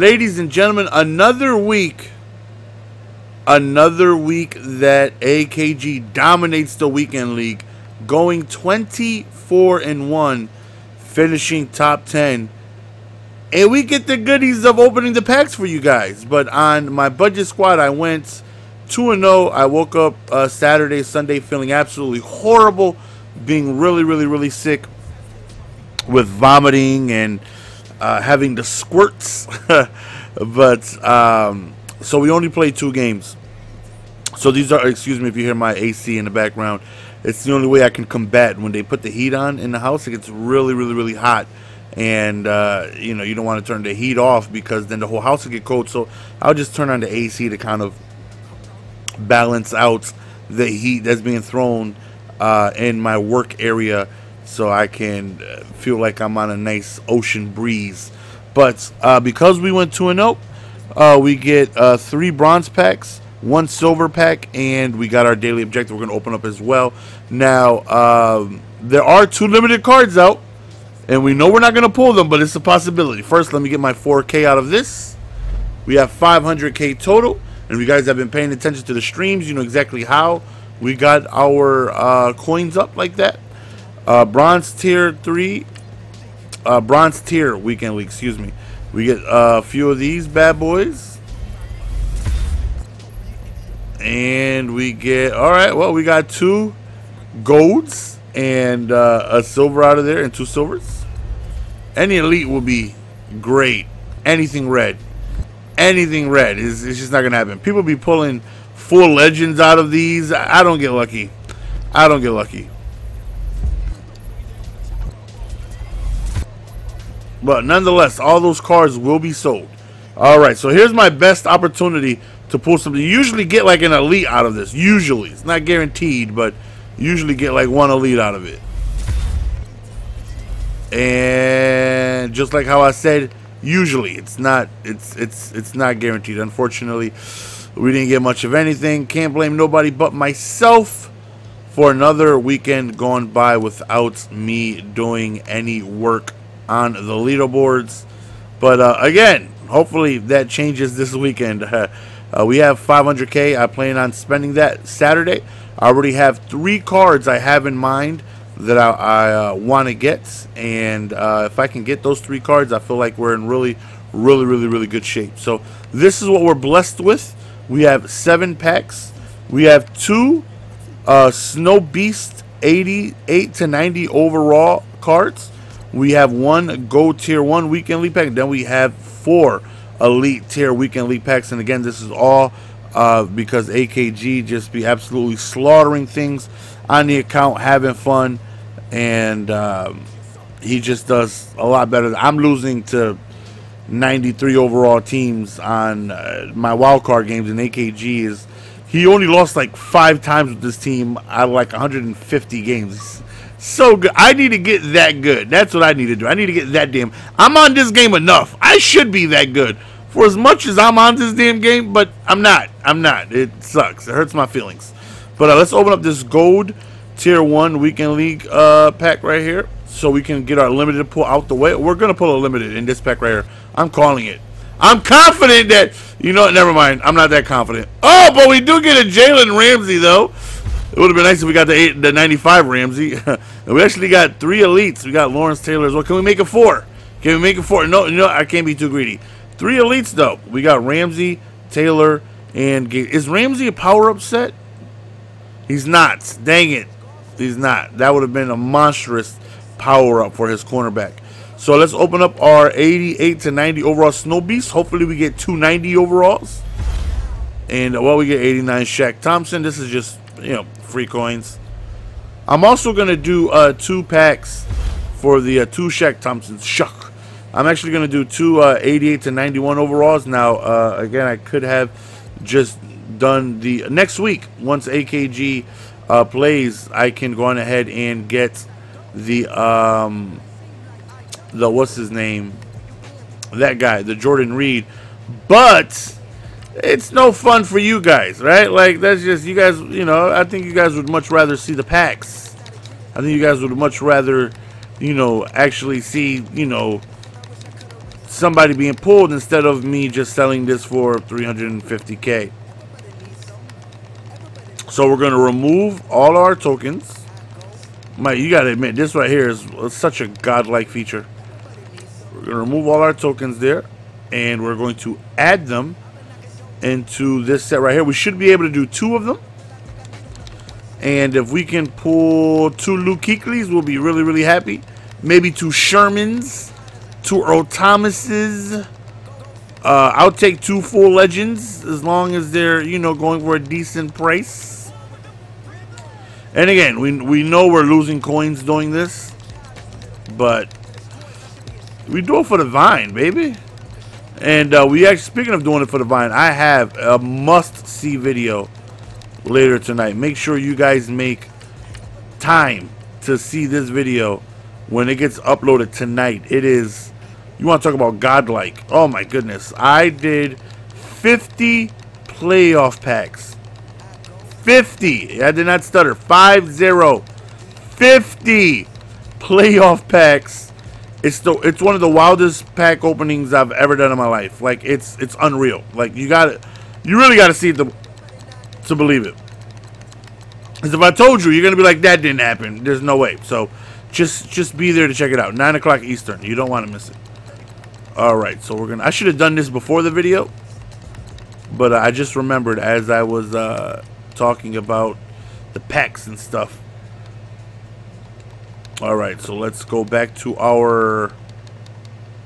Ladies and gentlemen, another week. Another week that AKG dominates the weekend league, going 24 and 1, finishing top 10. And we get the goodies of opening the packs for you guys. But on my budget squad, I went 2 and 0. I woke up uh, Saturday, Sunday feeling absolutely horrible, being really, really, really sick with vomiting and uh, having the squirts. but um, so we only played two games. So these are, excuse me if you hear my AC in the background. It's the only way I can combat when they put the heat on in the house. It gets really, really, really hot, and uh, you know you don't want to turn the heat off because then the whole house will get cold. So I'll just turn on the AC to kind of balance out the heat that's being thrown uh, in my work area so I can uh, feel like I'm on a nice ocean breeze. But uh, because we went 2 0, uh, we get uh, three bronze packs, one silver pack, and we got our daily objective we're going to open up as well. Now, um, there are two limited cards out, and we know we're not going to pull them, but it's a possibility. First, let me get my 4K out of this. We have 500K total, and if you guys have been paying attention to the streams. You know exactly how we got our uh, coins up like that. Uh, bronze tier three, uh, bronze tier weekend league. Excuse me. We get uh, a few of these bad boys, and we get all right. Well, we got two golds and uh, a silver out of there, and two silvers. Any elite will be great. Anything red, anything red is it's just not gonna happen. People be pulling full legends out of these. I don't get lucky. I don't get lucky. But nonetheless, all those cards will be sold. All right, so here's my best opportunity to pull something. You usually get like an elite out of this. Usually. It's not guaranteed, but usually get like one elite out of it. And just like how I said, usually it's not it's it's it's not guaranteed. Unfortunately, we didn't get much of anything. Can't blame nobody but myself for another weekend gone by without me doing any work on the leaderboards. But uh, again, hopefully that changes this weekend. Uh, we have 500k. I plan on spending that Saturday. I already have three cards I have in mind that I, I uh, want to get, and uh, if I can get those three cards, I feel like we're in really, really, really, really good shape. So this is what we're blessed with. We have seven packs. We have two uh, Snow Beast 88 to 90 overall cards. We have one Gold Tier 1 Weekend League Pack. Then we have four Elite Tier Weekend League Packs. And again, this is all uh, because AKG just be absolutely slaughtering things on the account, having fun. And um, he just does a lot better. I'm losing to 93 overall teams on uh, my wild card games, and AKG is he only lost like five times with this team out of like 150 games so good. I need to get that good. That's what I need to do. I need to get that damn. I'm on this game enough. I should be that good. For as much as I'm on this damn game, but I'm not. I'm not. It sucks. It hurts my feelings. But uh, let's open up this gold tier one weekend league uh, pack right here, so we can get our limited pull out the way. We're gonna pull a limited in this pack right here. I'm calling it. I'm confident that you know. Never mind. I'm not that confident. Oh, but we do get a Jalen Ramsey though. It would have been nice if we got the eight, the 95 Ramsey. we actually got three elites. We got Lawrence Taylor as well. Can we make it four? Can we make it four? No, no, I can't be too greedy. Three elites though. We got Ramsey, Taylor, and is Ramsey a power up set? He's not. Dang it, he's not. That would have been a monstrous power up for his cornerback. So let's open up our 88 to 90 overall Snow Beast. Hopefully we get 290 overalls. And well, we get 89 Shaq Thompson. This is just you know free coins. I'm also going to do uh, two packs for the uh, two Shaq Thompsons. Shuck. I'm actually going to do two uh, 88 to 91 overalls. Now, uh, again, I could have just done the next week. Once AKG uh, plays, I can go on ahead and get the um, the what's his name? That guy, the Jordan Reed. But it's no fun for you guys, right? Like that's just you guys. You know, I think you guys would much rather see the packs. I think you guys would much rather, you know, actually see, you know, somebody being pulled instead of me just selling this for 350k. So we're going to remove all our tokens. Mike, you got to admit, this right here is such a godlike feature. We're to remove all our tokens there. And we're going to add them into this set right here. We should be able to do two of them. And if we can pull two Luke Kuechly's, we'll be really, really happy. Maybe two Shermans, two Earl Thomases. Uh, I'll take two full legends as long as they're, you know, going for a decent price. And again, we, we know we're losing coins doing this, but we do it for the vine, baby. And uh, we actually, speaking of doing it for the vine, I have a must-see video later tonight. Make sure you guys make time to see this video when it gets uploaded tonight. It is, you want to talk about godlike. Oh my goodness. I did 50 playoff packs 50. I did not stutter. 5 0. 50 playoff packs. It's the it's one of the wildest pack openings I've ever done in my life. Like it's it's unreal. Like you got it. You really got to see it to, to believe it. Because if I told you, you're gonna be like, that didn't happen. There's no way. So just just be there to check it out. Nine o'clock Eastern. You don't want to miss it. All right. So we're gonna. I should have done this before the video, but I just remembered as I was. Uh, talking about the packs and stuff. Alright, so let's go back to our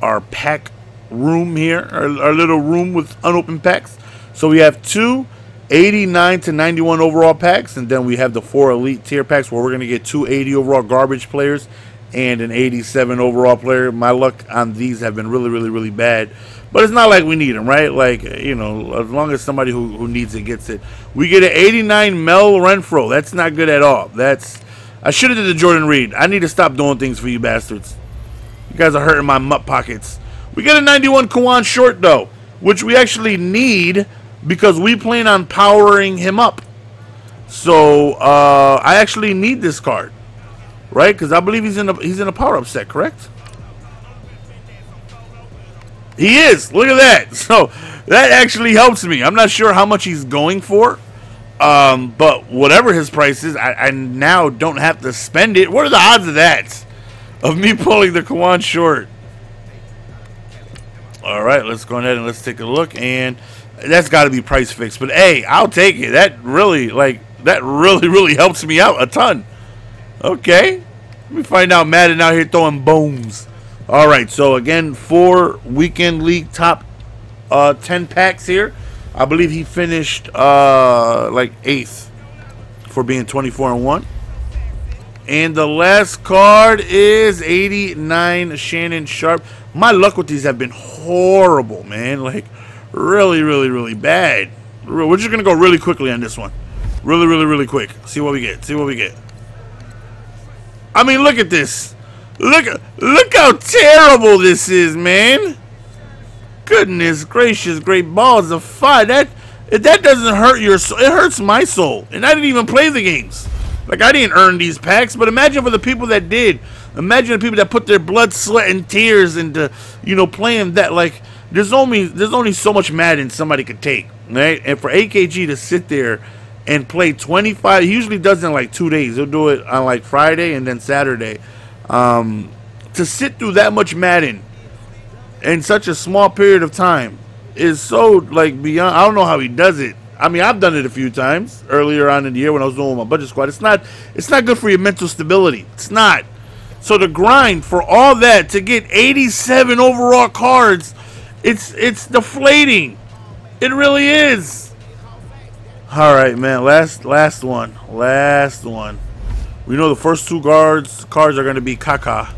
our pack room here, our, our little room with unopened packs. So we have two 89 to 91 overall packs, and then we have the four elite tier packs where we're going to get two 80 overall garbage players and an 87 overall player. My luck on these have been really, really, really bad. But it's not like we need them, right? Like, you know, as long as somebody who, who needs it gets it. We get an 89 Mel Renfro. That's not good at all. That's I should have did the Jordan Reed. I need to stop doing things for you bastards. You guys are hurting my MUT pockets. We get a 91 Kawann Short, though, which we actually need because we plan on powering him up. So, uh, I actually need this card. Right? Because I believe he's in a, he's in a power-up set, correct? He is. Look at that. So that actually helps me. I'm not sure how much he's going for. Um, but whatever his price is, I, I, now don't have to spend it. What are the odds of that? Of me pulling the Kawann short. All right, let's go ahead and let's take a look. And that's got to be price fixed. But hey, I'll take it. That really, like, that really, really helps me out a ton. Okay. Let me find out Madden out here throwing bones. All right, so again, four weekend league top uh, 10 packs here. I believe he finished uh, like eighth for being 24 and 1. And the last card is 89 Shannon Sharpe. My luck with these have been horrible, man. Like, really, really, really bad. We're just going to go really quickly on this one. Really, really, really quick. See what we get. See what we get. I mean, look at this. Look, look how terrible this is, man. Goodness gracious, great balls of fire. That that doesn't hurt your soul. It hurts my soul. And I didn't even play the games. Like I didn't earn these packs, but imagine for the people that did. Imagine the people that put their blood, sweat, and tears into, you know, playing that. Like there's only there's only so much Madden somebody could take, right? And for AKG to sit there and play 25, he usually does it in like two days. He'll do it on like Friday and then Saturday. Um, to sit through that much Madden in such a small period of time is so like beyond. I don't know how he does it. I mean, I've done it a few times earlier on in the year when I was doing my budget squad. It's not. It's not good for your mental stability. It's not. So the grind for all that to get 87 overall cards, it's it's deflating. It really is. All right, man. Last last one. Last one. We know the first two guards cards are going to be Kaka.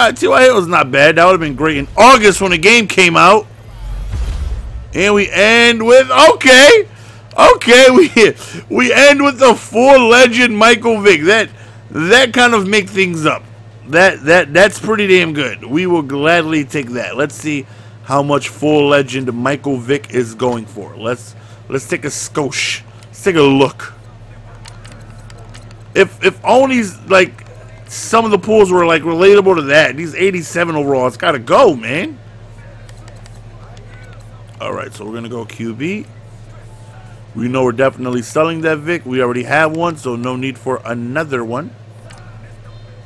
Uh, T.Y. was not bad. That would have been great in August when the game came out. And we end with okay, okay. We we end with the full legend Michael Vick. That that kind of make things up. That that that's pretty damn good. We will gladly take that. Let's see how much full legend Michael Vick is going for. Let's let's take a skosh. Let's take a look if if only's like some of the pools were like relatable to that, these 87 overall, it's got to go, man. All right, so we're going to go QB. We know we're definitely selling that Vick. We already have one, so no need for another one.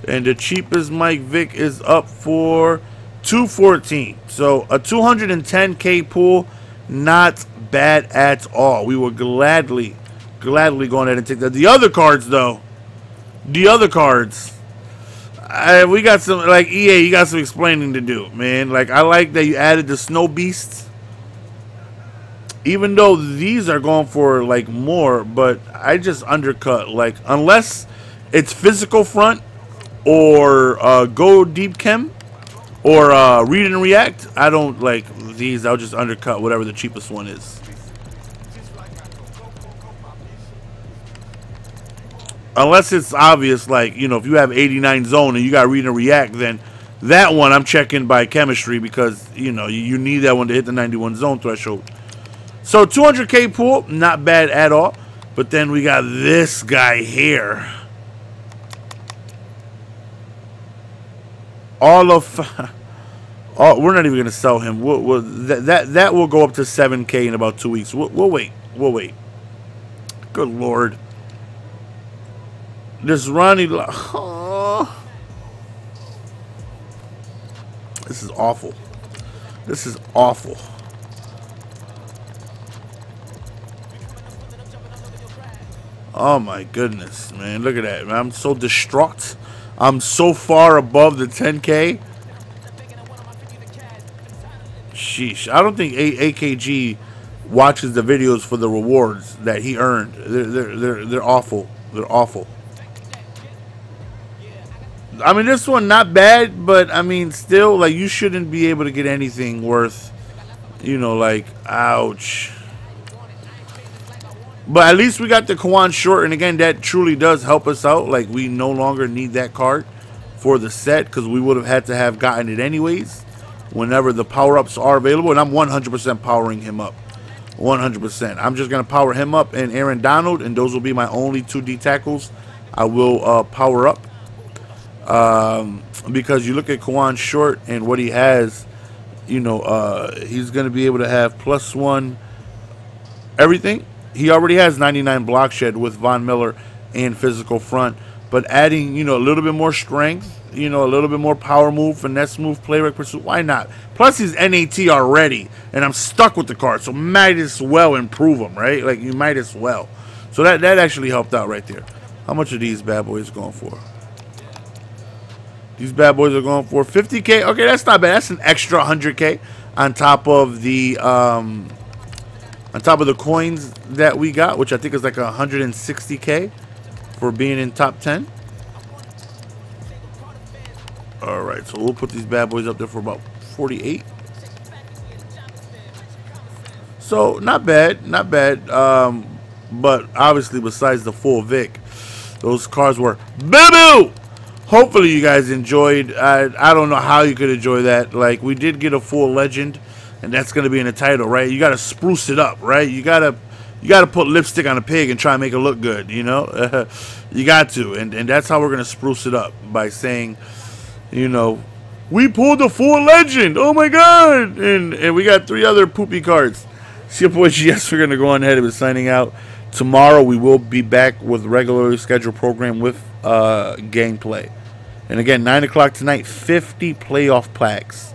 And the cheapest Mike Vick is up for 214. So a 210k pool, not bad at all. We will gladly, gladly go ahead and take that. The other cards, though, the other cards, I, we got some like EA. You got some explaining to do, man. Like I like that you added the snow beasts. Even though these are going for like more, but I just undercut like unless it's physical front or uh, go deep chem or uh, read and react. I don't like these. I'll just undercut whatever the cheapest one is. Unless it's obvious, like, you know, if you have 89 zone and you got read and react, then that one I'm checking by chemistry because, you know, you, need that one to hit the 91 zone threshold. So 200k pool, not bad at all. But then we got this guy here. all of all, oh, we're not even going to sell him. We'll, we'll, that, that that will go up to 7k in about two weeks. We'll, we'll wait. We'll wait. Good lord. This Ronnie. Oh. This is awful. This is awful. Oh my goodness, man. Look at that. Man. I'm so distraught. I'm so far above the 10K. Sheesh. I don't think A AKG watches the videos for the rewards that he earned. They're, they're, they're, they're awful. They're awful. I mean, this one not bad, but I mean, still, like, you shouldn't be able to get anything worth, you know, like, ouch. But at least we got the Kawann short, and again, that truly does help us out. Like, we no longer need that card for the set because we would have had to have gotten it anyways whenever the power-ups are available. And I'm 100% powering him up. 100%. I'm just going to power him up and Aaron Donald, and those will be my only two D tackles I will uh, power up. Um, because you look at Kawann Short and what he has, you know, uh, he's going to be able to have plus one everything he already has 99 block shed with Von Miller and physical front, but adding, you know, a little bit more strength, you know, a little bit more power move, finesse move, play rate pursuit. Why not? Plus, he's NAT already, and I'm stuck with the card, so might as well improve him, right? Like you might as well. So that that actually helped out right there. How much are these bad boys going for? These bad boys are going for 50k. Okay, that's not bad. That's an extra 100k on top of the um, on top of the coins that we got, which I think is like 160k for being in top 10. All right, so we'll put these bad boys up there for about 48. So not bad, not bad. Um, but obviously, besides the full Vick, those cars were boo boo. Hopefully, you guys enjoyed. I I don't know how you could enjoy that. Like we did get a full legend and that's going to be in the title, right? You got to spruce it up, right? You got to you got to put lipstick on a pig and try and make it look good, you know? you got to. And and that's how we're going to spruce it up by saying, you know, we pulled the full legend. Oh my god. And and we got three other poopy cards. See your boy GS, we're going to go on ahead and be signing out. Tomorrow we will be back with regularly scheduled program with uh, gameplay. And again, 9 o'clock tonight, 50 playoff plaques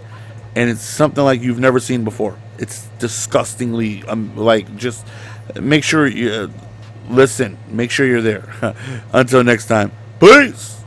and it's something like you've never seen before. It's disgustingly um, like just make sure you uh, listen. Make sure you're there. Until next time, peace.